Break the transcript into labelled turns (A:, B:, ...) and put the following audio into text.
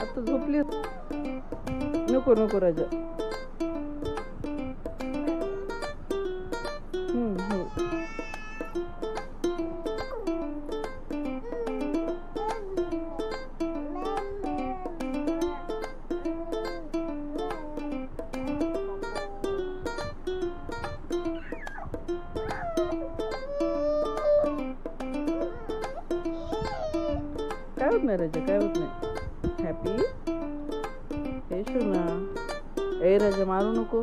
A: आता झोपली. नको नको राजा. हम्म, होत नाही राजा काय होत नाही. हॅपी हे ना ए राजा मारू नको.